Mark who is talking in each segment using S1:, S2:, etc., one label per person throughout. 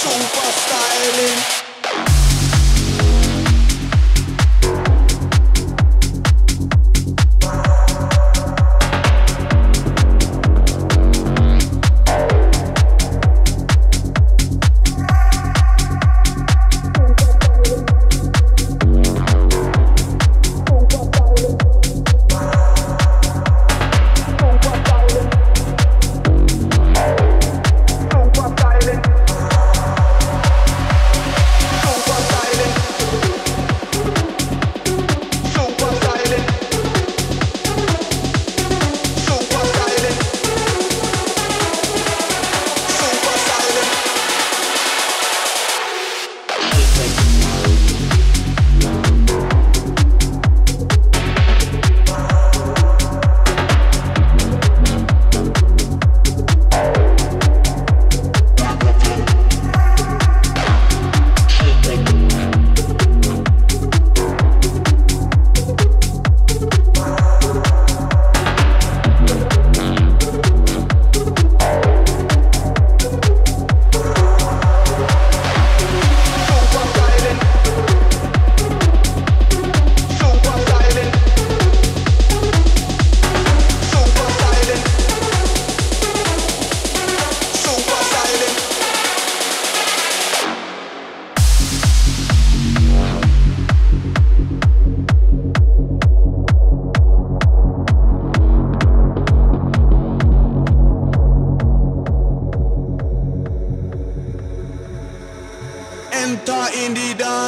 S1: super styling.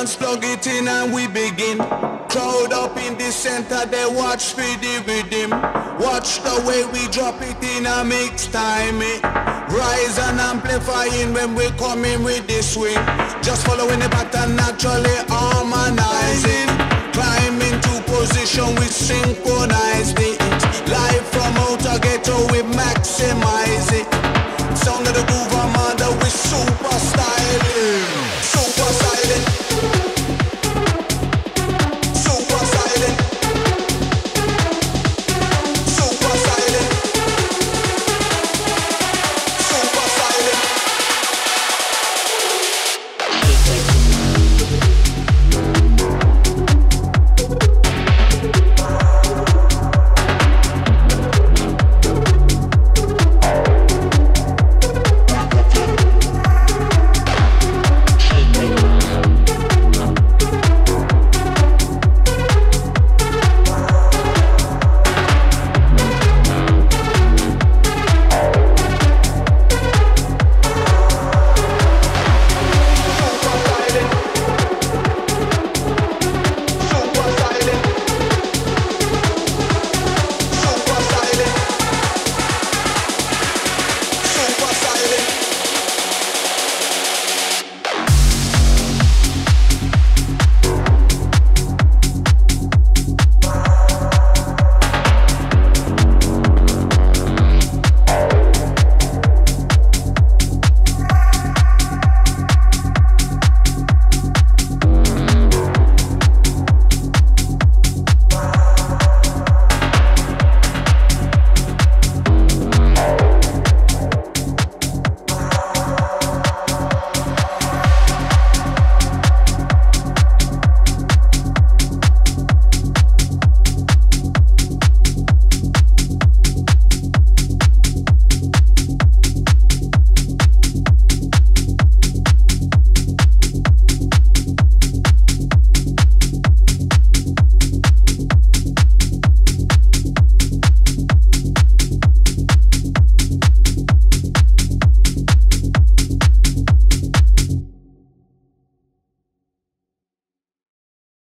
S1: dance, plug it in and we begin. Crowd up in the center, they watch for the rhythm. Watch the way we drop it in a mix time. Rise and amplifying when we come in with the swing. Just following the pattern, naturally harmonizing. Climbing to position, we synchronize the Live from outer ghetto, we maximize.